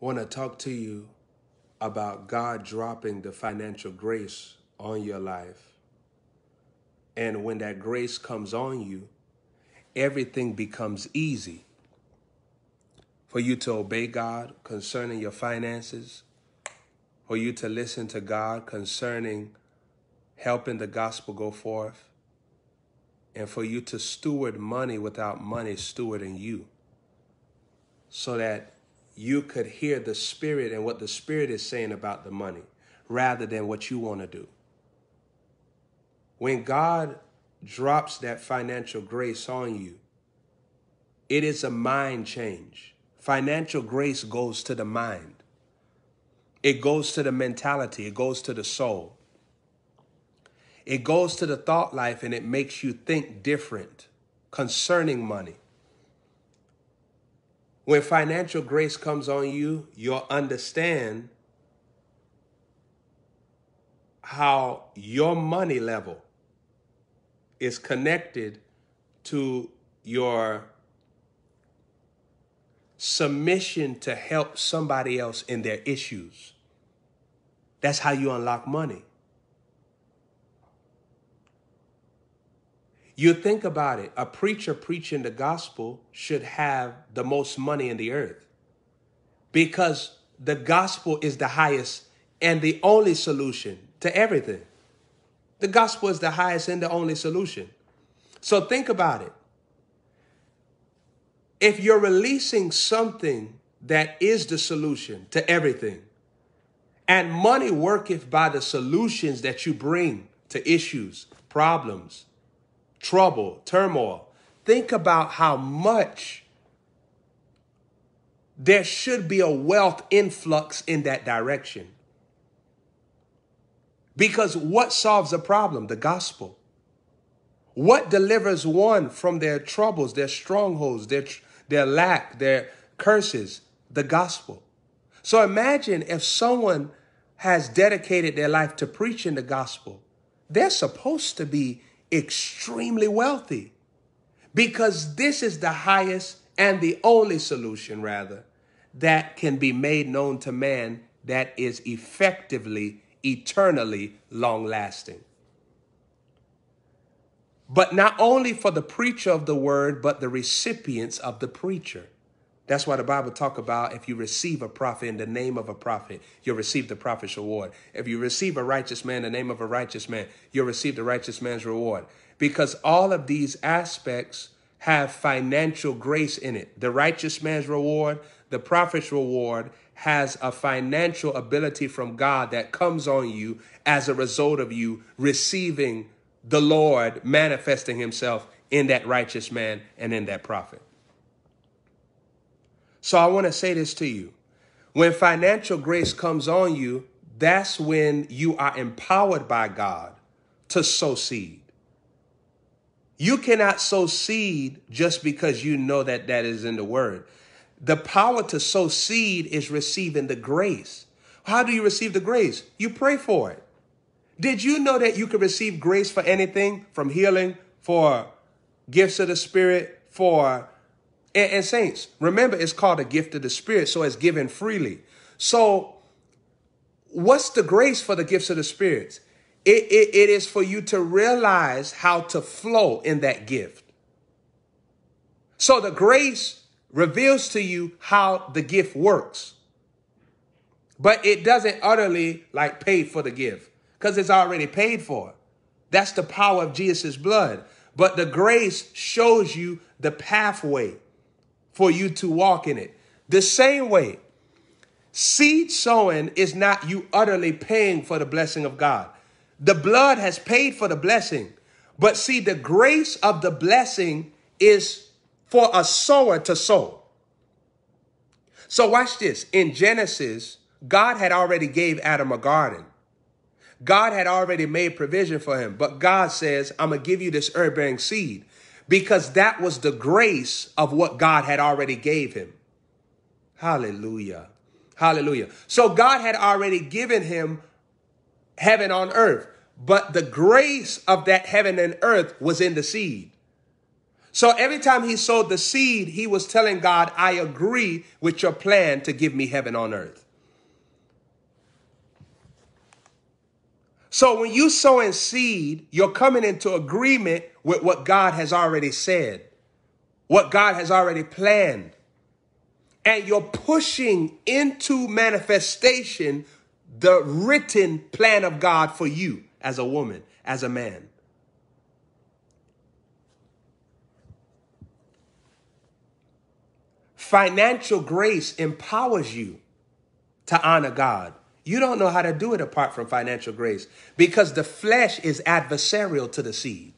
want to talk to you about God dropping the financial grace on your life. And when that grace comes on you, everything becomes easy for you to obey God concerning your finances, for you to listen to God concerning helping the gospel go forth, and for you to steward money without money stewarding you, so that you could hear the Spirit and what the Spirit is saying about the money rather than what you want to do. When God drops that financial grace on you, it is a mind change. Financial grace goes to the mind, it goes to the mentality, it goes to the soul. It goes to the thought life and it makes you think different concerning money. When financial grace comes on you, you'll understand how your money level is connected to your submission to help somebody else in their issues. That's how you unlock money. You think about it, a preacher preaching the gospel should have the most money in the earth because the gospel is the highest and the only solution to everything. The gospel is the highest and the only solution. So think about it. If you're releasing something that is the solution to everything, and money worketh by the solutions that you bring to issues, problems, trouble, turmoil. Think about how much there should be a wealth influx in that direction. Because what solves a problem? The gospel. What delivers one from their troubles, their strongholds, their, their lack, their curses? The gospel. So imagine if someone has dedicated their life to preaching the gospel. They're supposed to be extremely wealthy because this is the highest and the only solution, rather, that can be made known to man that is effectively, eternally long lasting. But not only for the preacher of the word, but the recipients of the preacher. That's why the Bible talk about if you receive a prophet in the name of a prophet, you'll receive the prophet's reward. If you receive a righteous man in the name of a righteous man, you'll receive the righteous man's reward. Because all of these aspects have financial grace in it. The righteous man's reward, the prophet's reward has a financial ability from God that comes on you as a result of you receiving the Lord manifesting himself in that righteous man and in that prophet. So I want to say this to you. When financial grace comes on you, that's when you are empowered by God to sow seed. You cannot sow seed just because you know that that is in the word. The power to sow seed is receiving the grace. How do you receive the grace? You pray for it. Did you know that you could receive grace for anything from healing, for gifts of the Spirit, for and, and saints, remember, it's called a gift of the Spirit, so it's given freely. So, what's the grace for the gifts of the spirits? It, it, it is for you to realize how to flow in that gift. So the grace reveals to you how the gift works. But it doesn't utterly like pay for the gift because it's already paid for. That's the power of Jesus' blood. But the grace shows you the pathway for you to walk in it. The same way, seed sowing is not you utterly paying for the blessing of God. The blood has paid for the blessing. But see, the grace of the blessing is for a sower to sow. So watch this. In Genesis, God had already gave Adam a garden. God had already made provision for him. But God says, I'm going to give you this herb bearing seed because that was the grace of what God had already gave him. Hallelujah. Hallelujah. So God had already given him heaven on earth, but the grace of that heaven and earth was in the seed. So every time he sowed the seed, he was telling God, I agree with your plan to give me heaven on earth. So when you sow in seed, you're coming into agreement with what God has already said, what God has already planned. And you're pushing into manifestation the written plan of God for you as a woman, as a man. Financial grace empowers you to honor God. You don't know how to do it apart from financial grace because the flesh is adversarial to the seed.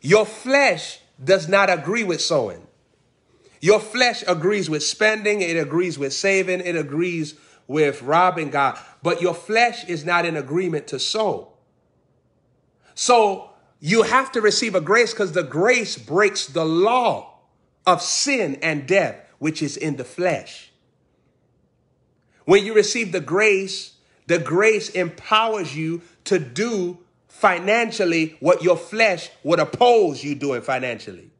Your flesh does not agree with sowing. Your flesh agrees with spending, it agrees with saving, it agrees with robbing God, but your flesh is not in agreement to sow. So you have to receive a grace because the grace breaks the law of sin and death, which is in the flesh. When you receive the grace, the grace empowers you to do financially what your flesh would oppose you doing financially.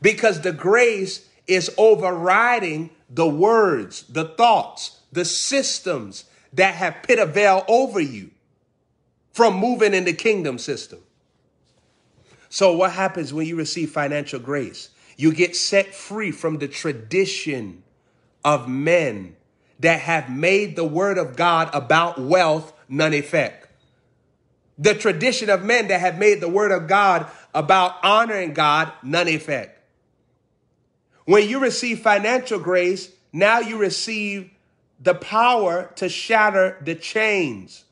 Because the grace is overriding the words, the thoughts, the systems that have put a veil over you from moving in the kingdom system. So, what happens when you receive financial grace? You get set free from the tradition of men that have made the word of God about wealth none effect. The tradition of men that have made the word of God about honoring God none effect. When you receive financial grace, now you receive the power to shatter the chains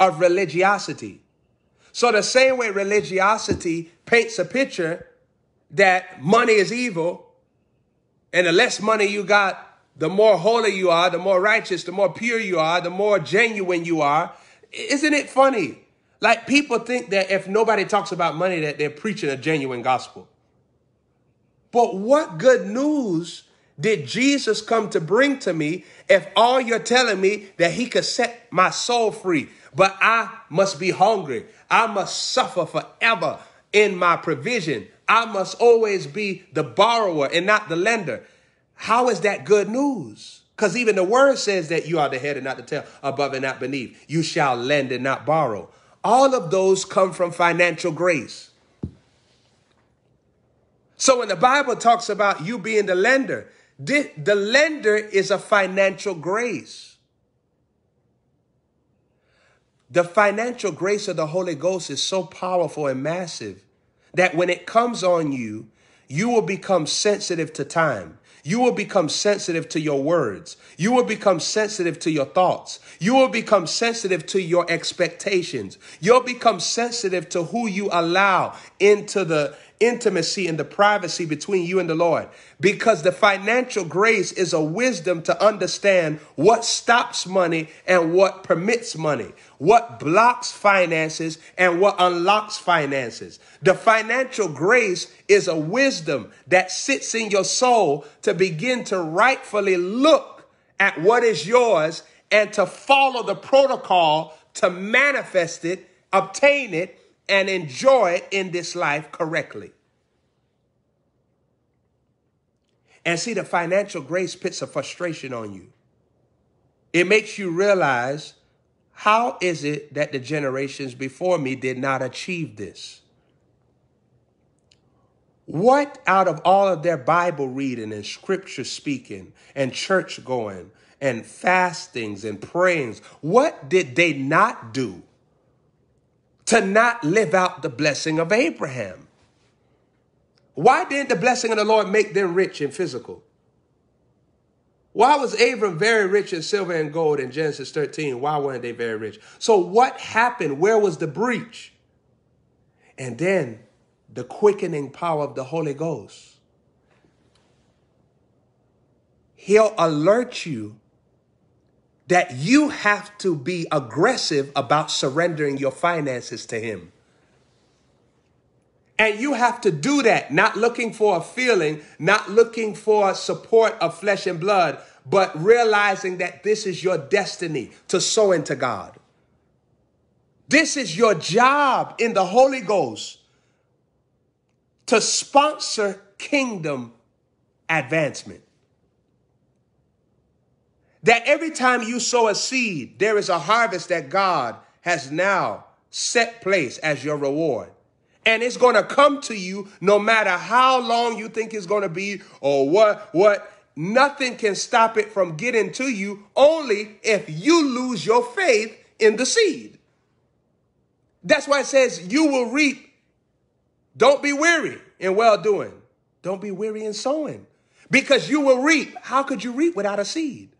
of religiosity. So, the same way religiosity paints a picture that money is evil, and the less money you got, the more holy you are, the more righteous, the more pure you are, the more genuine you are. Isn't it funny? Like people think that if nobody talks about money, that they're preaching a genuine gospel. But what good news did Jesus come to bring to me if all you're telling me that he could set my soul free, but I must be hungry. I must suffer forever in my provision. I must always be the borrower and not the lender. How is that good news? Because even the word says that you are the head and not the tail, above and not beneath. You shall lend and not borrow. All of those come from financial grace. So when the Bible talks about you being the lender, the lender is a financial grace. The financial grace of the Holy Ghost is so powerful and massive that when it comes on you, you will become sensitive to time. You will become sensitive to your words. You will become sensitive to your thoughts. You will become sensitive to your expectations. You'll become sensitive to who you allow into the intimacy and the privacy between you and the Lord. Because the financial grace is a wisdom to understand what stops money and what permits money, what blocks finances and what unlocks finances. The financial grace is a wisdom that sits in your soul to begin to rightfully look at what is yours and to follow the protocol to manifest it, obtain it, and enjoy it in this life correctly. And see, the financial grace puts a frustration on you. It makes you realize how is it that the generations before me did not achieve this? What out of all of their Bible reading and scripture speaking and church going and fastings and prayings, what did they not do to not live out the blessing of Abraham? Why didn't the blessing of the Lord make them rich in physical? Why was Abram very rich in silver and gold in Genesis 13? Why weren't they very rich? So, what happened? Where was the breach? And then the quickening power of the Holy Ghost. He'll alert you that you have to be aggressive about surrendering your finances to Him. And you have to do that, not looking for a feeling, not looking for support of flesh and blood, but realizing that this is your destiny to sow into God. This is your job in the Holy Ghost to sponsor kingdom advancement. That every time you sow a seed, there is a harvest that God has now set place as your reward. And it's going to come to you no matter how long you think it's going to be or what, what. Nothing can stop it from getting to you only if you lose your faith in the seed. That's why it says you will reap. Don't be weary in well doing. Don't be weary in sowing because you will reap. How could you reap without a seed?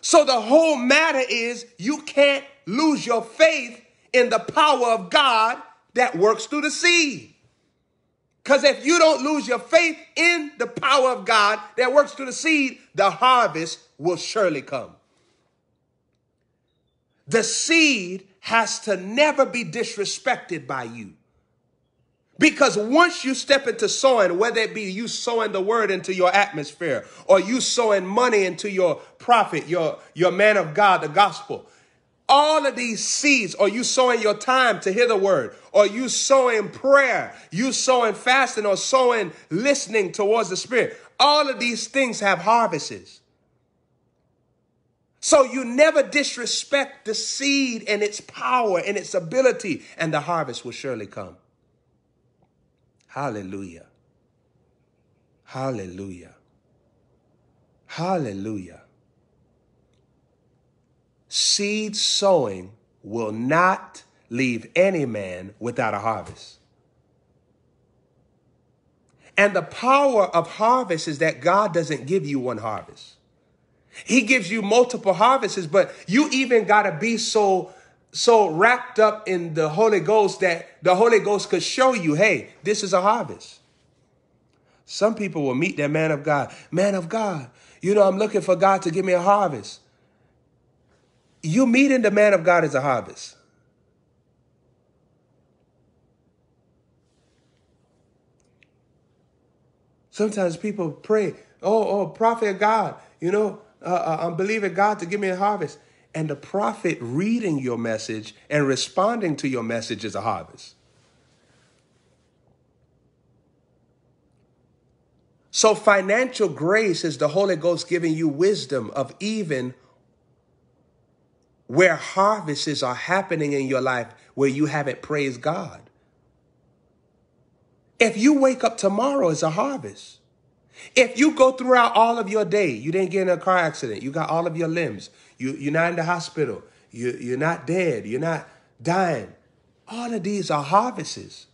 So the whole matter is you can't lose your faith in the power of God that works through the seed. Because if you don't lose your faith in the power of God that works through the seed, the harvest will surely come. The seed has to never be disrespected by you. Because once you step into sowing, whether it be you sowing the word into your atmosphere or you sowing money into your prophet, your, your man of God, the gospel, all of these seeds, or you sowing your time to hear the word, or you sowing prayer, you sowing fasting, or sowing listening towards the spirit, all of these things have harvests. So you never disrespect the seed and its power and its ability, and the harvest will surely come. Hallelujah. Hallelujah. Hallelujah. Seed sowing will not leave any man without a harvest. And the power of harvest is that God doesn't give you one harvest. He gives you multiple harvests, but you even got to be so so wrapped up in the Holy Ghost that the Holy Ghost could show you, hey, this is a harvest. Some people will meet their man of God. Man of God, you know, I'm looking for God to give me a harvest. You meeting the man of God is a harvest. Sometimes people pray, oh, oh, prophet of God, you know, uh, uh, I'm believing God to give me a harvest and the prophet reading your message and responding to your message is a harvest. So, financial grace is the Holy Ghost giving you wisdom of even where harvests are happening in your life where you haven't praised God. If you wake up tomorrow, it's a harvest. If you go throughout all of your day, you didn't get in a car accident, you got all of your limbs, you, you're not in the hospital. You, you're not dead. You're not dying. All of these are harvests.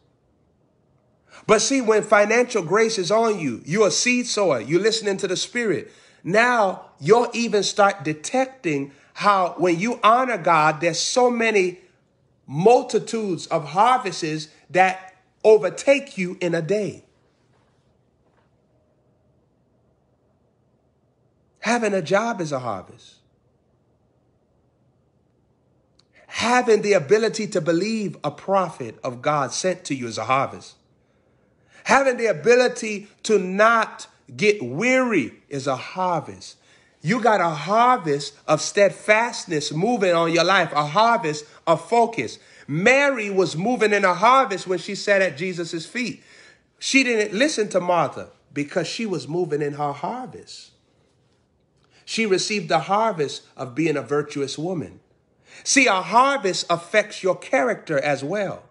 But see, when financial grace is on you, you're a seed sower, you're listening to the Spirit. Now you'll even start detecting how when you honor God, there's so many multitudes of harvests that overtake you in a day. Having a job is a harvest. having the ability to believe a prophet of God sent to you is a harvest. Having the ability to not get weary is a harvest. You got a harvest of steadfastness moving on your life, a harvest of focus. Mary was moving in a harvest when she sat at Jesus' feet. She didn't listen to Martha because she was moving in her harvest. She received the harvest of being a virtuous woman. See, a harvest affects your character as well.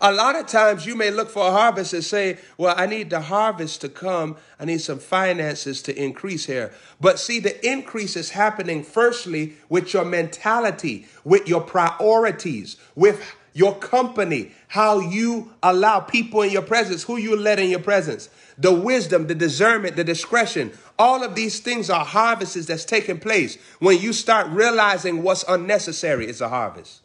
A lot of times you may look for a harvest and say, well, I need the harvest to come. I need some finances to increase here. But see, the increase is happening firstly with your mentality, with your priorities, with your company, how you allow people in your presence, who you let in your presence, the wisdom, the discernment, the discretion. All of these things are harvests that's taking place. When you start realizing what's unnecessary is a harvest.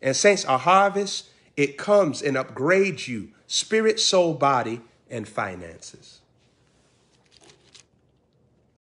And saints, a harvest, it comes and upgrades you, spirit, soul, body, and finances.